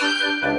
Música